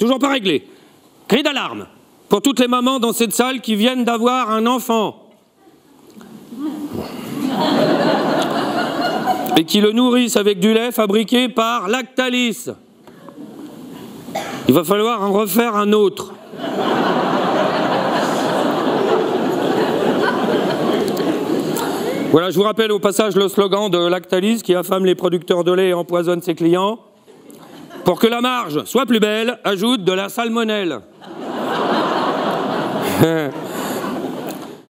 toujours pas réglé. Cri d'alarme pour toutes les mamans dans cette salle qui viennent d'avoir un enfant. Et qui le nourrissent avec du lait fabriqué par Lactalis. Il va falloir en refaire un autre. Voilà, je vous rappelle au passage le slogan de Lactalis qui affame les producteurs de lait et empoisonne ses clients. Pour que la marge soit plus belle, ajoute de la salmonelle.